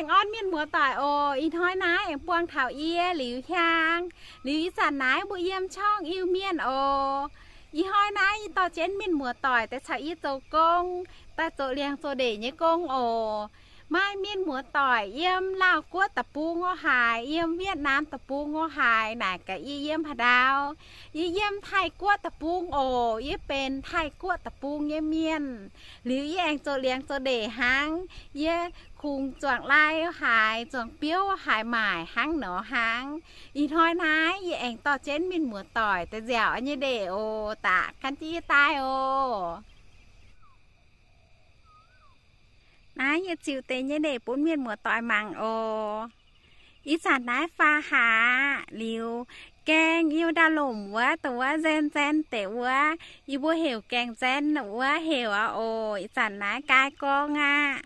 งอ้อนเมียนมัวต่อยโออีท้อยนายปวงเถาเอียหลิวชางหลิวอีสันนายบุเยี่ยมช่องอิวเมียนโออีห้อยนายต่อเจนเมียนมัวต่อยแต่ชาอีโจกงแต่โจเลียงโจเดยกงโอไม่เมียนหัวต่อยเยี่ยมลาวกัวตะปูงอหายเยี่ยมเวียดนามตะปูงอหายหนากะยี่เยี่ยมพะดาวยี่เยี่ยมไทยกัวตะปูงโอยี่เป็นไทยกัวตะปูงเยี่ยมเมียน หรือแองโจเลียงโจเดหังเยี่ย khung, chọn lai hài chọn biếu hài mải hang nó hang. In hoi nái vậy anh to chén mình mùa tỏi, tới dẻo như để ô, tạ căn chi tai ô. Nái như chịu tế như để bốn miền mùa tỏi màng ô. Ít sản nái pha hà liu, keng, yêu đa lùm quá tụa gen gen tệ quá. Yêu bố hiểu keng, gen nữa hiểu à ô, ít sản nái cai con à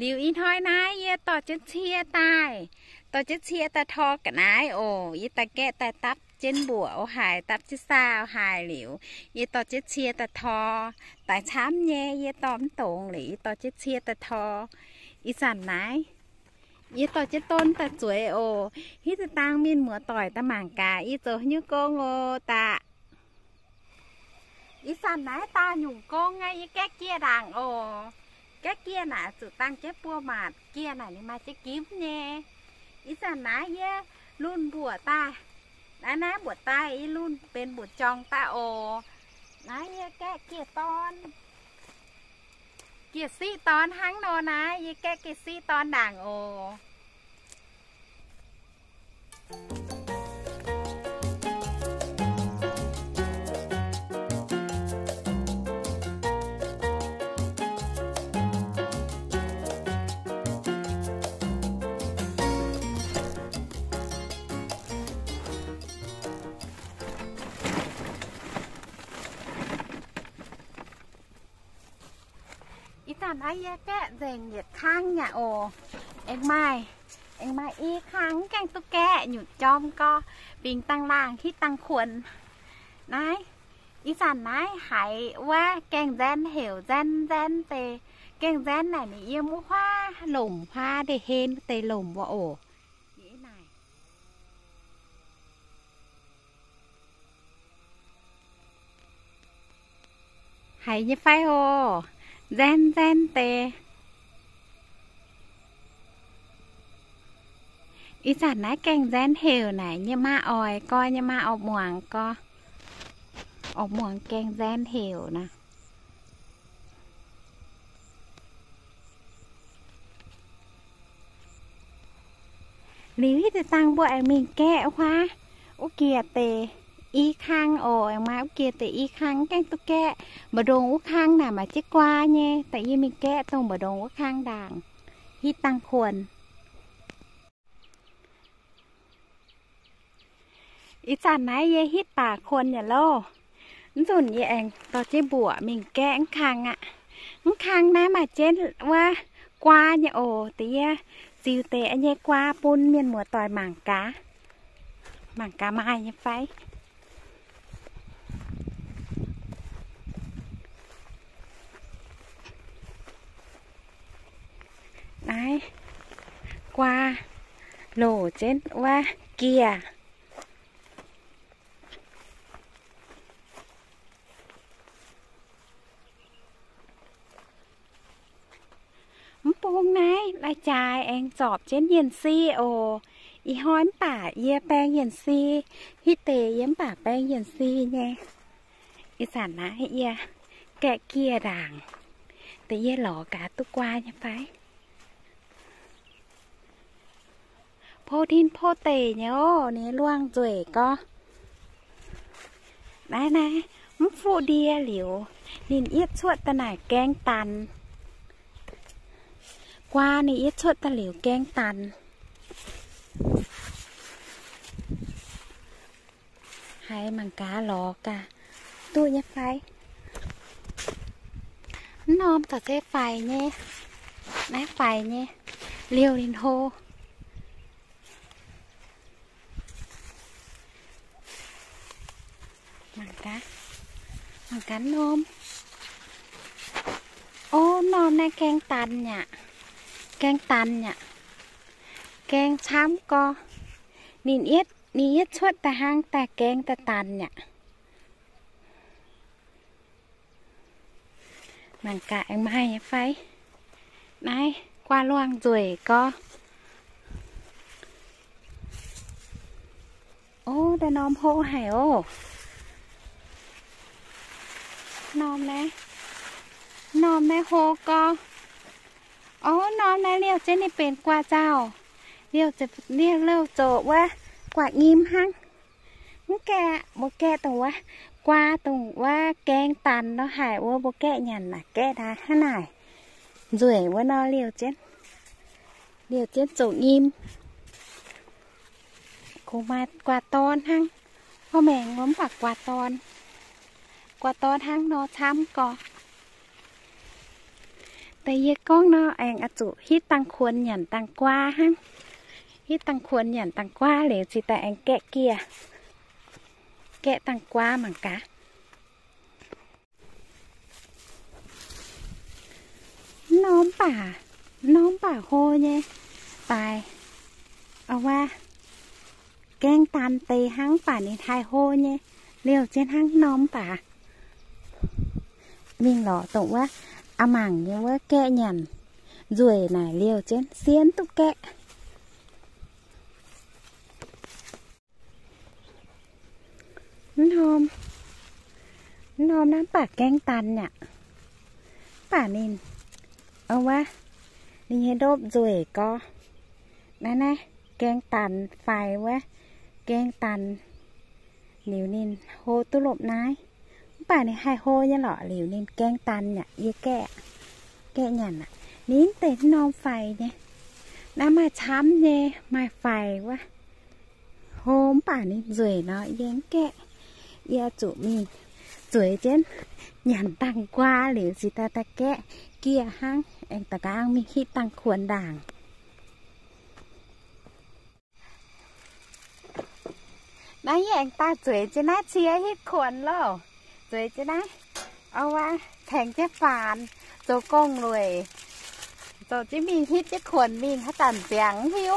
liu in hoi nai ye to chết chia tai to chết chia ta tho cả nai ồ ye ta kẹ ta tắp trên bùa. Ô hài tap chứ sao? Hài liu ye to chết chia ta tho ta chám nhé ye tóm tổn lý. To chết chia ta tho y sản nai y to chết tôn ta chuối. Ô hít ta tang miên mùa tỏi ta mảng cả. Y tớ như cô ngô ta y sản nái ta nhung cô ngay y cái kia đàng ô cái kia là sự tăng chế bua mà kia là nhưng mà chế kiếm nè ý ra nãy ye luôn bùa ta. Nãy nãy bùa ta ý luôn bên bùa tròn ta ồ. Nãy ye cái kia ton. Kia si ton hăng nô nãy, ye cái kia si ton đàng ồ. Thank you. thấy cái dành nhiệt khang nhà ồ, em mai em mai y khang canh tu kẹ nhụt chom co bình tăng làng khi tăng khuẩn. Này y sản này hãy qua kèn gen hiểu gen gen tề kèn gen này mình yêu mua hoa lủng hoa để hên tề lủng vợ ổ. Hay như phai hồ. Gen gen tè Ý giả nái kèng gen hiểu này, Như ma ỏi coi như ma ọc muàng co. Ọc muàng kèng gen hiểu nè. Lý thì tăng bộ mình kẹo hoa. Ú kìa tè y khang, ồ máu kia tại y khang, cái tôi kẹ mà đồ u khang nào mà chết qua nhé, tại vì mình kẹ tôi mà đồ u khang đàng. Hít tăng khuẩn. Ít sàn nãy ye hít bà khuẩn nhà lô. Dùn ye anh, tao chết bùa, mình kẹ anh khang ạ. À. khang nào mà chết qua qua nhà ồ, tí siêu tệ nhé, qua pun miền mùa tỏi mảng cá. Mảng cá mai nhé, phải. Đấy. Qua lổ trên qua kia hôm nay là chài anh chọp trên hiền si ồ. Y hói bả ye beng hiền si hi tề yếm bả beng hiền si nha. Y sản ná ye kẹ kia đảng. Tề ye lỏ cả tu qua nha phải phô thiên phô tề nhớ nế co nè nè mức phụ đia liều yết chuột ta nải keng tàn qua này yết chuột ta liều keng tàn hay mằng cá lò cả. Tôi nhé phải nôm cả thế phải nhé. Nãy phải nhé. Liều đến hô. cá bằng cá nôm ô nó nè keng tàn nhạ keng tàn nhạ keng chám co nhìn yết nhìn yết chuột ta hang ta keng ta tàn nhạ bằng cả em hay phải này qua loang rồi co โอ้แต่น้อมโพไฮโอ nòm này nòm này hồ co. Ó nòm này liều trên này bền qua rào liều chụp liều lâu chỗ quá. Quả im hăng. Kẹ bộ kẹ tùng quá. Qua tùng quá, keng tàn nó hải ô bố kẹ nhằn là kẹ đá hả này rủi quá nó, liều chết. Liều chết chỗ im cô mà quà tôn hăng. Có mẹ ngấm bạc quà tôn qua to thang nó tham có tay ye con nó ăn à chủ hít tăng khuôn nhận tăng qua ha hít tăng khuôn nhận tăng qua để chỉ tại ăn kẹ kia kẹ tăng qua mảng cá. Nóm bà nóm bà hô nhé. Bài ở qua, keng tan tê hăng bà nên hai hô nhé. Liều trên hăng nóm bà mình lỏ tổng quá. À màng như quá, kẹ nhằn. Ruồi này liều trên, xiên tục kẹ. Hôm hôm nó bà keng tàn nhạ. Bà nên ông quá. Nên hết đốp ruồi co. Này này keng tàn phải quá. Keng tàn. Nếu nên hô tu lộm nái. กงตันไฟวะแกงตันหลิวนินโฮตุลบนายป่านี่ให้โฮยังหรอหลิวนินแกงตันเนี่ยเยแก่แก่หยันอ่ะนิ้นเต็นนอนไฟเนี่ยน้ำมาช้ำเนี่ยมาไฟวะโฮมป่านี่จวยเนาะแย้งแก่ยาจุมีจวยเจนหยันตังกว่าหรือสิตาตะแกะเกียห้างเองตะกางมีขี้ตังขวนด่างนายแองตาสวยจะน่าเชียฮิตขวนเล่าสว dưới chứ đấy. Ông á à, thành cái phàn. Tổ con rồi tổ chứ mình hít cái khuẩn mình hết tàn tiếng hiu.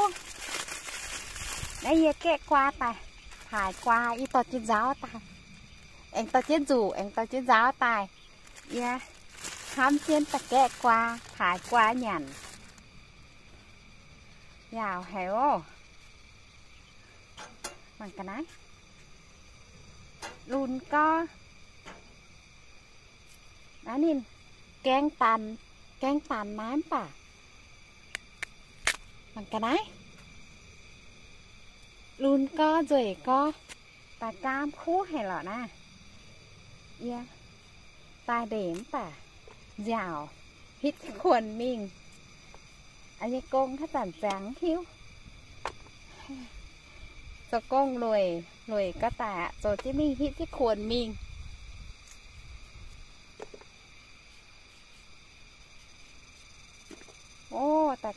Đấy kẹ qua tài thải qua, y tổ trên giáo tài anh tổ chết rủ, anh tổ chết giáo tài yeah dạ. ham trên ta kẹ qua, thải qua nhàn. Giàu hiểu bằng cái này. Lùn co. อันนี้แกงตัน แกงตันน้ำป่ะมันกันไหมลุนก็เจยก็ตากามคู่เห้หรอนะเอียตาเดมป่ะยาวพิษควรมิงอันนี้กงถ้าตันแจงคิ้วจะกงรวยรวยก็แต่โจจะมีพิษที่ควรมิง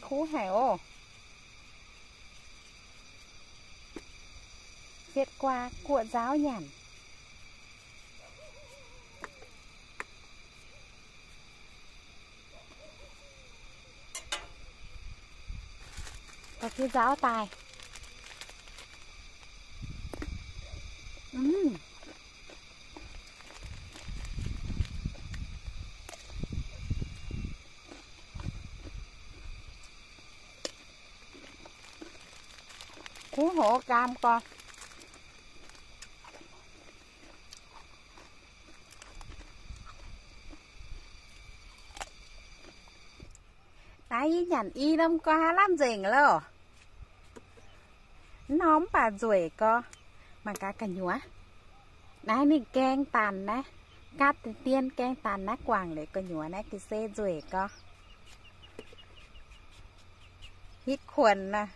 苦 hải ô Viết qua cuộn giáo nhàn Có cái giáo tài. Mmm hộ hổ cam con. Đấy, nhằn y năm qua làm gì lơ Nóm bà rủi co Mà cá cả nhúa. Đấy, mình keng tàn nè Cát tiên keng tàn nè quàng để có nhúa nè Cái xe rủi co Hít khuẩn nè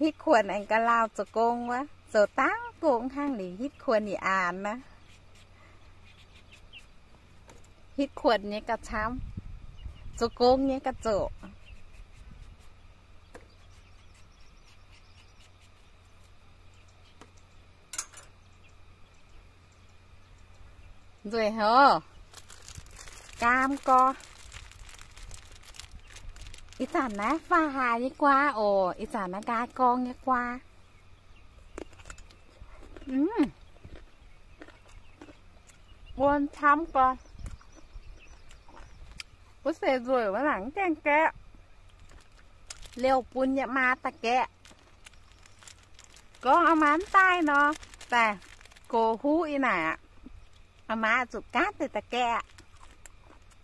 ฮิตควรเองก็เล่าจะโกงวะโจตั้งโกงข้างหนี่ฮิตควรนี่อ่านนะฮิตควรเนี่ยกระช้ำจะโกงเนี่ยกระโจด้วยเหรอกามก็ อีสานนะฟ้าหาดีกว่า โออีสานนะกากองดีกว่า อืมวนช้ำก่อนวุ้เสรวยว่าหลังแกงแกะเร็วปุนอย่ามาตะแกะก็เอามันใต้เนาะแต่โกหูอีน่ะเอามาจุกกาดแต่ตะแกะ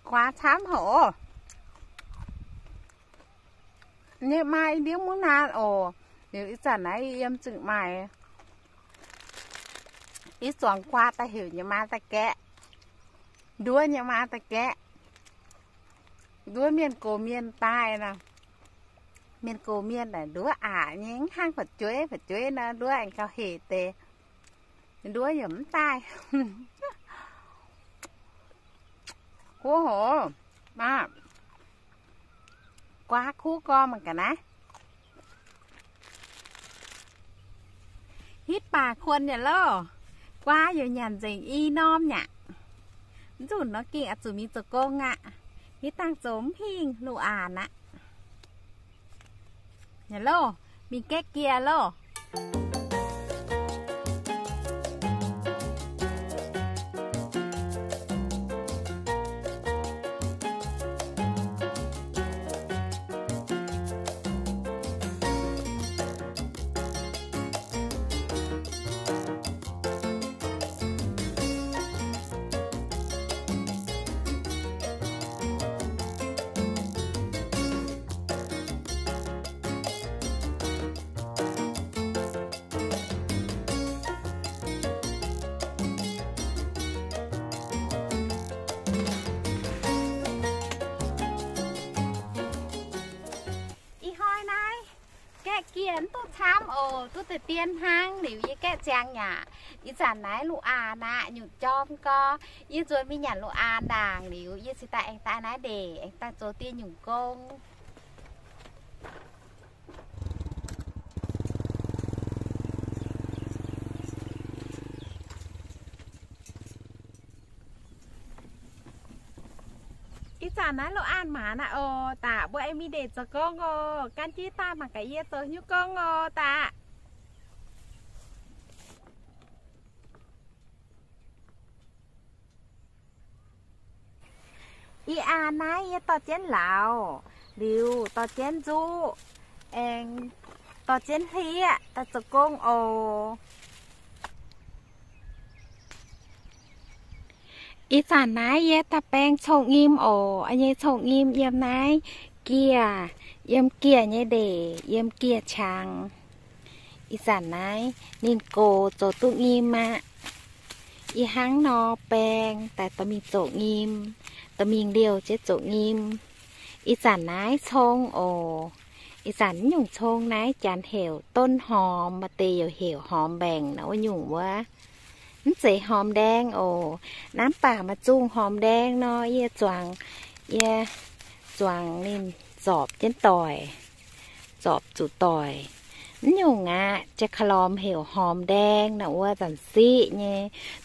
คว้าช้ำโห nhẹ mai biết muốn na, ồ, nếu ít chẳng ấy em chữ mày. Ít soạn qua ta hiểu nhà ma ta kẹ. Đua nhà ma ta kẹ. Đua miền cổ miền tai nè. Miền cổ miền là đua ả nhánh, hang phật chuế phật chuế nó đua anh cao hề tê. Đua giấm tai. Cố hổ mà quá khú co mà cả ಮಂಕನ hít bà khuôn nhỉ lo quá giờ nhàn dành y nom nhạ. Dù nó kia dù mi cho cô ngạ. Hít tăng giống hình lụ à nạ. Nhỉ lo mình kết kia lo ล่ kiến tôi ồ tôi từ tiên hang nếu như cái chàng nhà. Ý sản nái lụ à nạ nhụ chom co. Ý rồi mi nhà lụ à đàng nếu ý sẽ tại anh ta nái để, anh ta cho tiên nhủ công. Ít chả lo ăn mà nè ờ, ô, ta bữa em đi để cho con ô, can chi ta mà cái gì tới như con ồ ta y à nãy to chén lão liu to chén du em to chén thi ta cho con ô. อีสานนายเยตะแป้งชงอิมโออันนี้ชงอิมเยี่ยมนายเกียเยี่ยมเกียเนี่ยเดเยี่ยมเกียช้างอีสานนายนินโกโจตุงิมมาอีหังนอแปงแต่ตะมีโจงิมตะมีงเดียวเจ๊โจงิมอีสานนายชงโออีสานหยุ่งชงนายจานเหวต้นหอมมาเตียวเหวหอมแบ่งนะว่าหยุ่งว่า ใส่หอมแดงโอ้น้ำป่ามาจุ้งหอมแดงเนาะเยี่ยจวงเยี่ยจวงนี่จอบเจนต่อยจอบจุดต่อยนี่อยู่งะจะคลอมเหวหอมแดงนะว่าจันซี่เนี่ย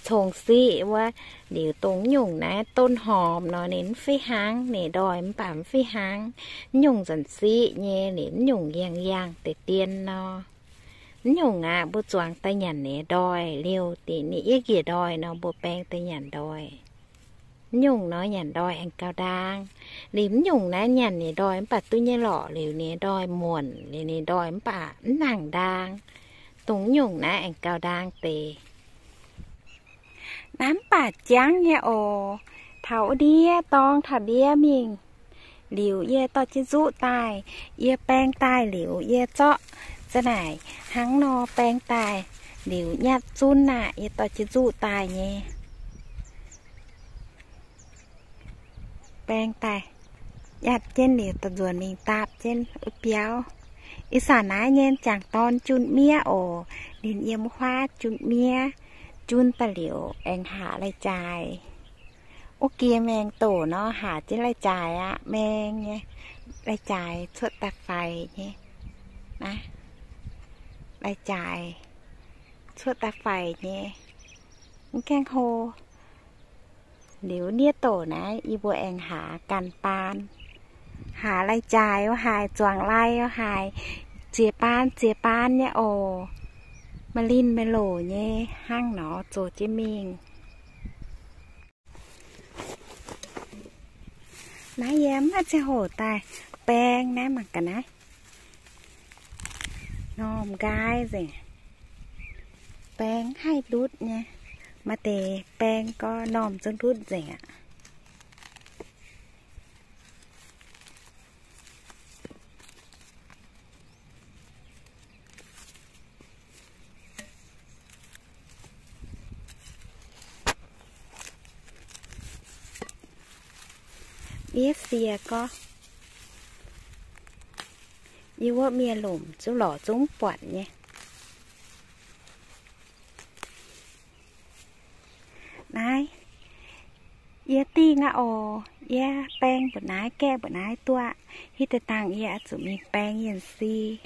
ชงซี่ว่าเดี๋ยวตรงหยุ่งนะ ต้นหอมเนาะเน้นฟิหางเนี่ยดอยมันป่ามฟิหางหยุ่งจันซี่เนี่ยเน้นหยุ่งยางยางแต่เตียนเนาะ nhung à bu chuang tay nhàn nè đòi liêu tỉ nị ý kìa đòi nó bu beng tay nhàn đòi nhung nó nhàn đòi anh cao đang liếm nhung nó nhàn nè đòi bà tôi nhớ lọ liều nè đòi muộn liều nè đòi bà nàng đang túng nhung nó anh cao đang tề nám bà trắng nha ồ thảo đĩa tong thảo đĩa mình liều ye to chứ dụ tài ye beng tai liều ye cho จะไหนหังนอแปลงตายหลิวยัดจุนน่ะยต่อจะจูตายเงี้แปลงตายยัดเจนเหลียวตะดวนมีตาบเจนอุเปียวอีสานน้าเย็นจากตอนจุนเมียโอดินเยี่ยมคว้าจุนเมียจุนตะเหลียวแองหาไรจ่ายโอเกียแมงโตเนาะหาเจนไรจ่ายอะแมงเนี่ยไรจ่ายชดตักไฟเนี่ยนะ รายจ่ายช่วยตาไฟเนี่ยแกงโฮเดี๋ยวเนี่ยโตนะ อีบัวแองหาการปาน หาไรจ่ายว่าหายจวงไล่ว่าหาย เจียป้านเจียป้านเนี่ยโอมาลินเมโลเนี่ยห้างหนอโจจิมิงน้าแย้มน่าจะโหดตายแป้งนะหมักกันนะ น้อมกายสิแป้งให้รุดเนี่ยมาเตะแป้งก็น้อมจนรุดสิอะ biết xìa có yêu quá mía lùm chú lỏ chúng bọn nhé. Này, ye ti nga o, ye peng bữa nãy kẹ bữa nãy tua. Hi tê tang ye chủ mi peng yên si,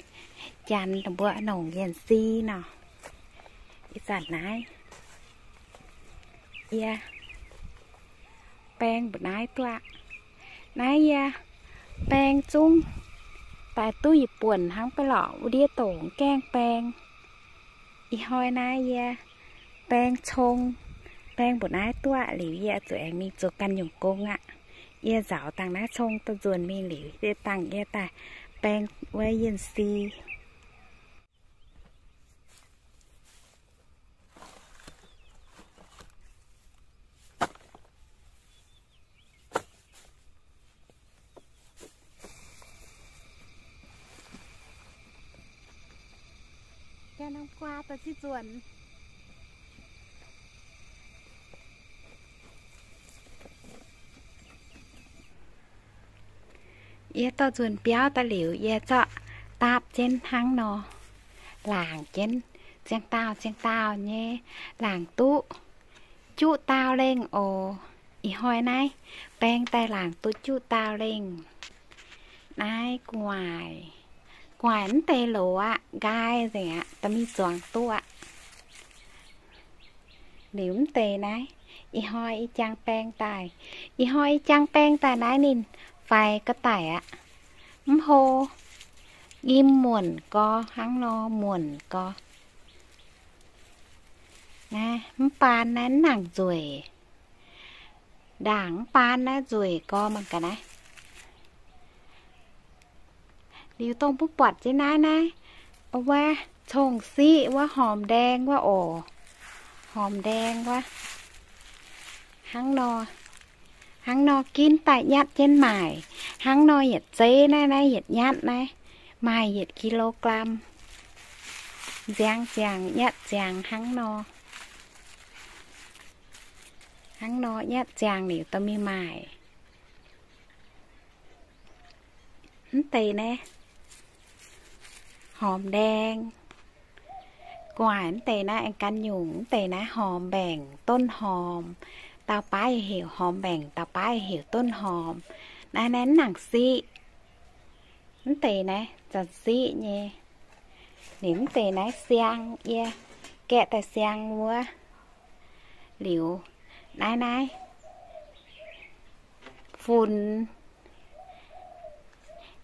chan đồng bữa nồng yên si nọ. Ít sản nãy ye peng bữa nãy tua. Nãy ye, peng chung tại tôi dịp buồn hắn cái lọ đĩa tổn keng bèn y hoi nai ya bèn chong, bèn bột nai tua, ạ liu ya tụi em mình chụp căn dùng công ạ ya giáo tăng ná chong, tôi dồn mình liu để tăng ya ta bèn quay yên si ta chi chuẩn ye to chuẩn béo ta liu ye cho tạp trên hang nò làng trên giang tao giang tao nhé làng tú chú tao lên ồ ý hồi này bên tay làng tú chú tao lên nai ngoài ขวนเตโลอะกายอย่างเงี้ยตมีจวงตัวหนิมเตนายอีหอยอีจังแปงตาย อีหอยอีจังแปงตายนายนิน ไฟก็ตายอะมโหยิ้มหมุนก็หังนอหมุนก็นะมปานนั้นหนังจุยด่างปานนะจุยก็มันกันนะ ดิวต้องปุ๊ปัดเจ้นะนะเอาว่าชงซี่ว่าหอมแดงว่าโอหอมแดงว่าหังนอหังนอกินแต่ยัดเจ้นใหม่หังนอเหยียดเจ้นะนะเหยียดยัดนะไม่เหยียดกิโลกรัมแจงแจงยัดแจงหังนอหังนอยัดแจงยงนี่ต้อมีใหม่ตีแน่ hòm đen. Quản tề na anh căn nhũng tề na hòm bèn tôn hòm. Tao bái hiểu hòm bèn tao bái hiểu tôn hòm. Na nén nặng si tề na giật si nhé. Nếm tề na xiang yeah kẹ tài xiang mua. Liu, nai nai phun.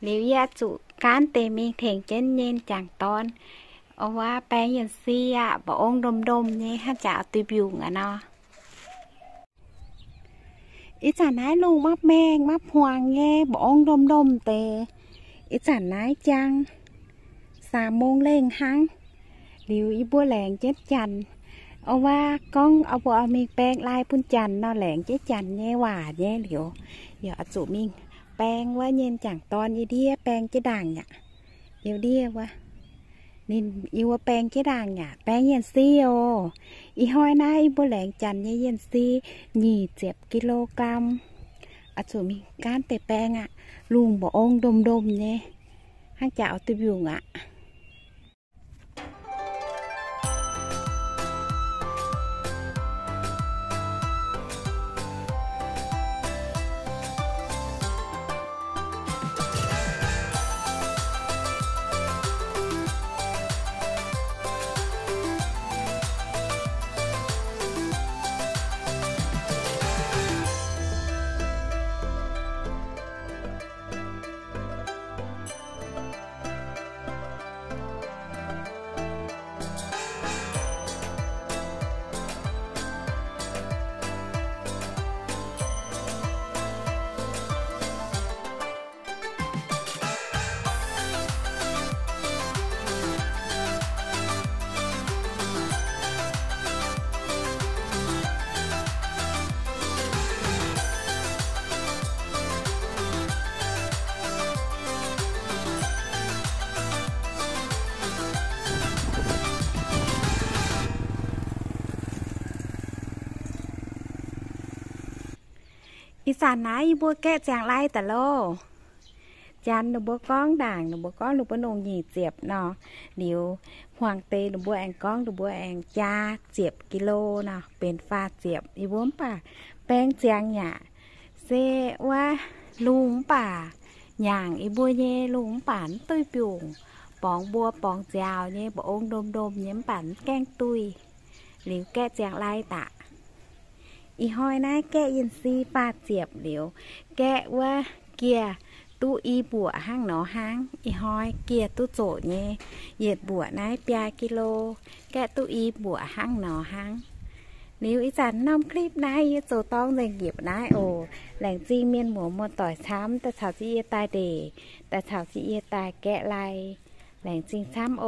Liu gia chủ cán tề miên thiện trên nhiên chẳng tôn. Ông qua bé nhân si à bỏ ông đom đom nhé hả chả tùy biểu ngà nọ. ít chả nái luôn mắc men mắc hoàng nghe bỏ ông đom đom tề ít chả nái chăng xà môn lên hăng, điều ý bua lẹn chết chành. Ông qua con ông bua miên bèn lai phun chành nó lẹn chết chành nghe hòa nghe liệu giờ chủ miên แปลงว่าเย็นจังตอนยีเดียแปลงจะด่างเนี่ยเอวเดียวะนินอีว่าแปลงจะด่างเนี่ยแปลงเย็นซี่โออีห้อยหน้าอีโบแหลงจันเย็นซี่หนีเจ็บกิโลกรัมอาจจมีการแต่แปลงอะลุงบอกองดมดมเนี่ยห้างจะเอาติบยุงอะ สานไหนบัวแกะแจงไล่แต่โลจันหนูบัวก้องด่างหนูบัวก้องหนูบัวนงหยีเจียบเนาะเดี๋ยวห่วงเตหนูบัวแองก้องหนูบัวแองจ้าเจียบกิโลเนาะเป็นฟาเจียบอีบ้มป่าแป้งเจียงหยาเซว่าลุงป่าอย่างอีบัวเย่ลุงป่านตุ้ยปิ่งปองบัวปองเจ้าเนี่ยบองดมดมเย้มป่านแกงตุยหลิวแกะแจงไล่ตะ อีห้อยนาแกะยินซีปาดเจียบเหลียวแกะว่าเกียตู้อีบัวห้างหนอห้าง อีห้อยเกียตู้โจเย่เหยียดบัวนายปยากิโล แกะตู้อีบัวห้างหนอห้างนิ้วอีจันน้ำคลิปนายโจต้องแรงเหยียบนายโอ แหล่งจีเมียนหมูมดต่อยช้ำแต่ชาวจีเอตายเดแต่ชาวจีเอตายแกะไรแหล่งจริงช้ำโอ